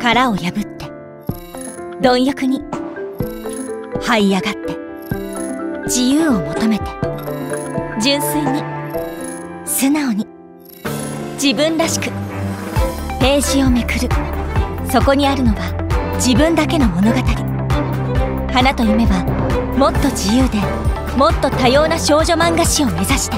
殻を破って貪欲に這い上がって自由を求めて純粋に素直に自分らしくページをめくる。そこにあるのは自分だけの物語。花と夢はもっと自由でもっと多様な少女漫画誌を目指して